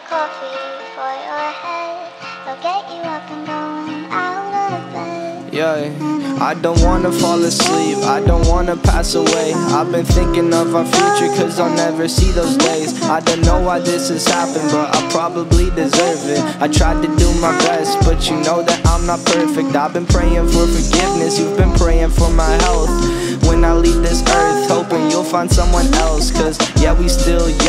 coffee for your head. I'll get you up and going out of bed. Yeah, I don't wanna fall asleep, I don't wanna pass away. I've been thinking of our future, cause I'll never see those days. I don't know why this has happened, but I probably deserve it. I tried to do my best, but you know that I'm not perfect. I've been praying for forgiveness, you've been praying for my health. When I leave this earth, hoping you'll find someone else, cause yeah, we still young.